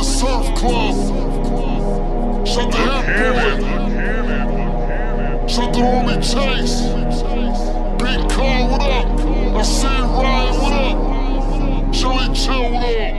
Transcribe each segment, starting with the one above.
the surf club. Shut the hip Shut the homie Chase. Big car, what up? I see Ryan, what up? Joey Chill, what up?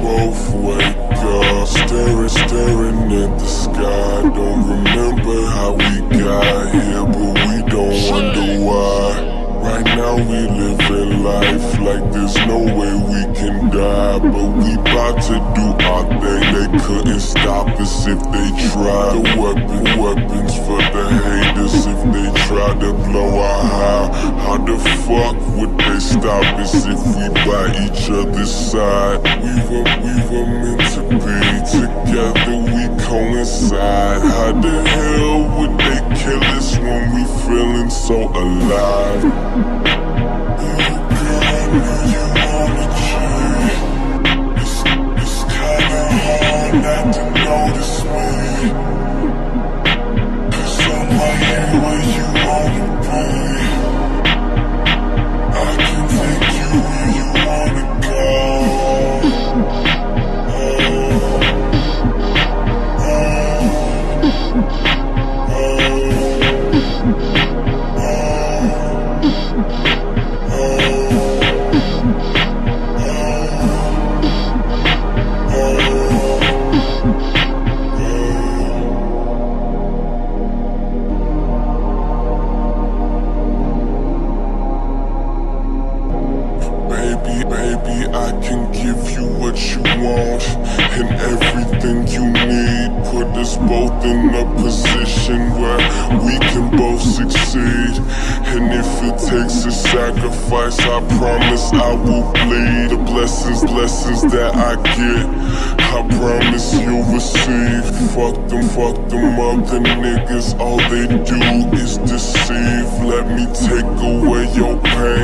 Both wake up, staring, staring at the sky. Don't remember how we got here, but we don't wonder why. Right now we living life like there's no way we can die But we bout to do our thing, they couldn't stop us if they tried. The weapon, weapons for the haters if they try to blow our high. How the fuck would they stop us if we by each other's side? We were, we were meant to be. Together, we coincide. How the hell would they kill us when we feeling so alive? Not to notice me I can give you what you want and everything you need. Put us both in a position where we can both succeed. And if it takes a sacrifice, I promise I will bleed. The blessings, blessings that I get, I promise you'll receive. Fuck them, fuck them other niggas. All they do is deceive. Let me take away your pain.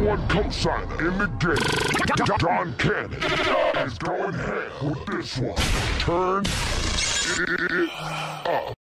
one cosigner in the game, Don Cannon, is going ahead with this one. Turn it up.